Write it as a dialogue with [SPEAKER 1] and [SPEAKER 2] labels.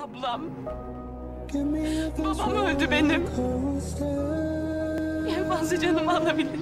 [SPEAKER 1] Ablam. Babam öldü benim. En fazla canımı alabilir.